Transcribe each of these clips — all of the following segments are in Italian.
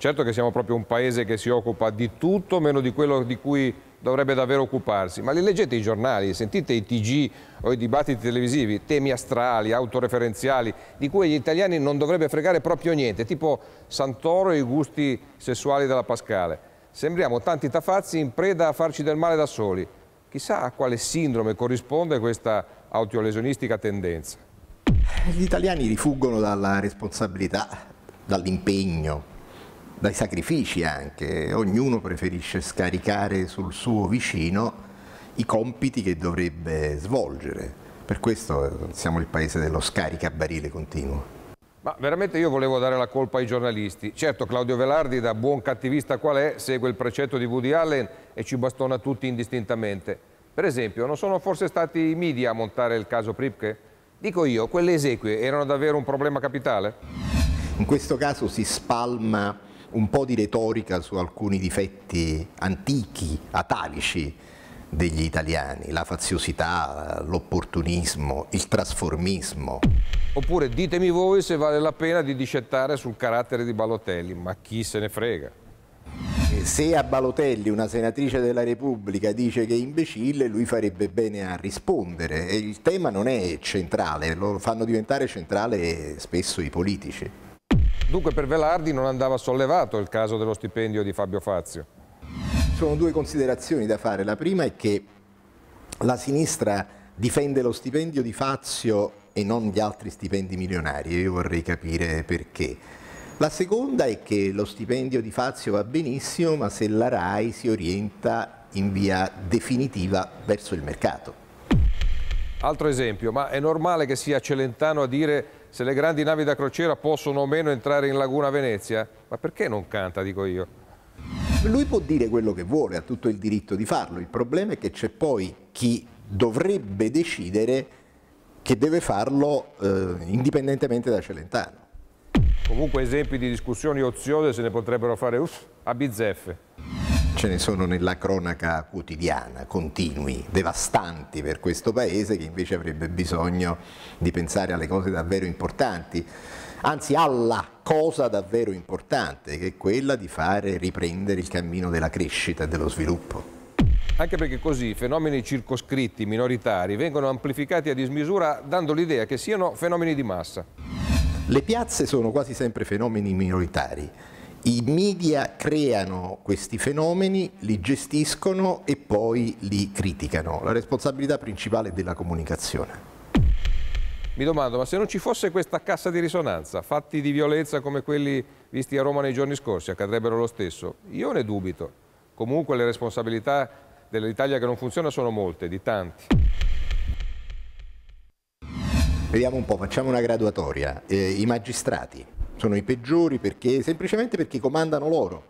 Certo che siamo proprio un paese che si occupa di tutto meno di quello di cui dovrebbe davvero occuparsi, ma li leggete i giornali, sentite i TG o i dibattiti televisivi, temi astrali, autoreferenziali, di cui gli italiani non dovrebbe fregare proprio niente, tipo Santoro e i gusti sessuali della Pascale. Sembriamo tanti tafazzi in preda a farci del male da soli. Chissà a quale sindrome corrisponde questa autolesionistica tendenza. Gli italiani rifuggono dalla responsabilità, dall'impegno, dai sacrifici anche, ognuno preferisce scaricare sul suo vicino i compiti che dovrebbe svolgere. Per questo siamo il paese dello scaricabarile continuo. Ma veramente io volevo dare la colpa ai giornalisti. Certo, Claudio Velardi, da buon cattivista qual è, segue il precetto di Woody Allen e ci bastona tutti indistintamente. Per esempio, non sono forse stati i media a montare il caso Pripke? Dico io, quelle esequie erano davvero un problema capitale? In questo caso si spalma un po' di retorica su alcuni difetti antichi, atavici degli italiani, la faziosità, l'opportunismo, il trasformismo. Oppure ditemi voi se vale la pena di discettare sul carattere di Balotelli, ma chi se ne frega? Se a Balotelli una senatrice della Repubblica dice che è imbecille, lui farebbe bene a rispondere. E il tema non è centrale, lo fanno diventare centrale spesso i politici. Dunque per Velardi non andava sollevato il caso dello stipendio di Fabio Fazio. Sono due considerazioni da fare. La prima è che la sinistra difende lo stipendio di Fazio e non gli altri stipendi milionari. Io vorrei capire perché. La seconda è che lo stipendio di Fazio va benissimo, ma se la RAI si orienta in via definitiva verso il mercato. Altro esempio, ma è normale che sia Celentano a dire se le grandi navi da crociera possono o meno entrare in Laguna Venezia? Ma perché non canta, dico io? Lui può dire quello che vuole, ha tutto il diritto di farlo, il problema è che c'è poi chi dovrebbe decidere che deve farlo eh, indipendentemente da Celentano. Comunque esempi di discussioni oziose se ne potrebbero fare uff, a bizzeffe ce ne sono nella cronaca quotidiana, continui, devastanti per questo paese che invece avrebbe bisogno di pensare alle cose davvero importanti, anzi alla cosa davvero importante che è quella di fare riprendere il cammino della crescita e dello sviluppo. Anche perché così fenomeni circoscritti, minoritari, vengono amplificati a dismisura dando l'idea che siano fenomeni di massa. Le piazze sono quasi sempre fenomeni minoritari i media creano questi fenomeni, li gestiscono e poi li criticano. La responsabilità principale è della comunicazione. Mi domando, ma se non ci fosse questa cassa di risonanza, fatti di violenza come quelli visti a Roma nei giorni scorsi, accadrebbero lo stesso? Io ne dubito. Comunque le responsabilità dell'Italia che non funziona sono molte, di tanti. Vediamo un po', facciamo una graduatoria. Eh, I magistrati, sono i peggiori perché, semplicemente perché comandano loro.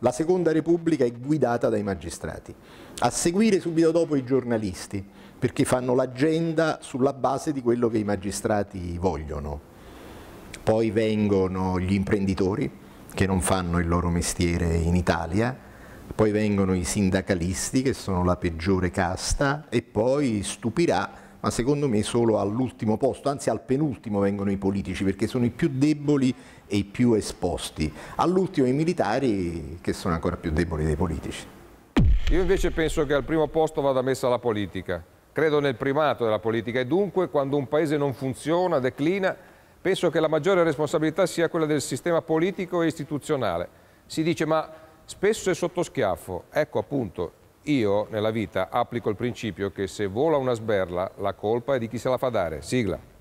La seconda repubblica è guidata dai magistrati. A seguire subito dopo i giornalisti, perché fanno l'agenda sulla base di quello che i magistrati vogliono. Poi vengono gli imprenditori, che non fanno il loro mestiere in Italia, poi vengono i sindacalisti, che sono la peggiore casta, e poi stupirà ma secondo me solo all'ultimo posto, anzi al penultimo vengono i politici perché sono i più deboli e i più esposti. All'ultimo i militari che sono ancora più deboli dei politici. Io invece penso che al primo posto vada messa la politica. Credo nel primato della politica e dunque quando un paese non funziona, declina, penso che la maggiore responsabilità sia quella del sistema politico e istituzionale. Si dice ma spesso è sotto schiaffo. Ecco appunto, io nella vita applico il principio che se vola una sberla la colpa è di chi se la fa dare. Sigla.